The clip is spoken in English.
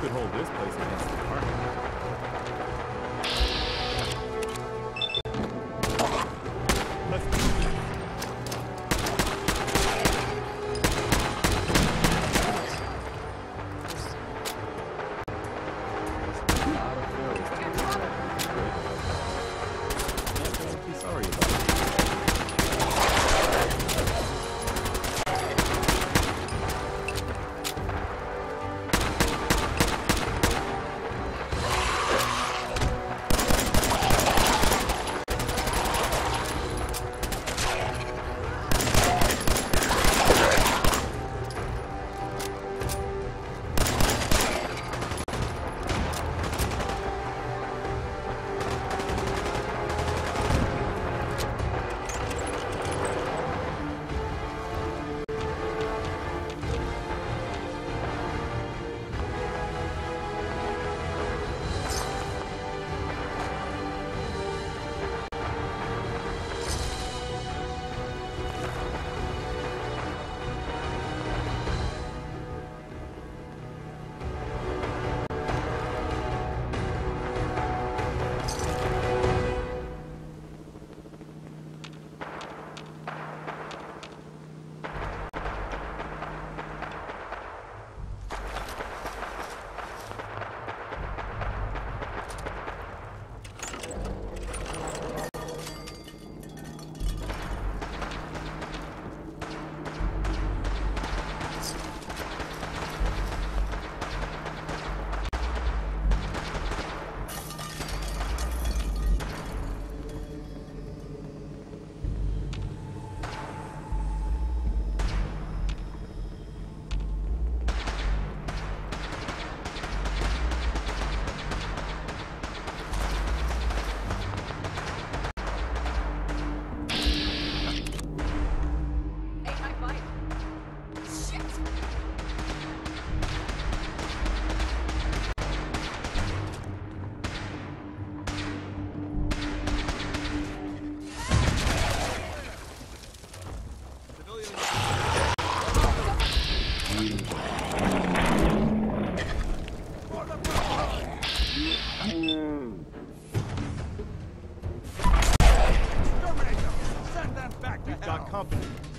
could hold this place against the apartment. Company.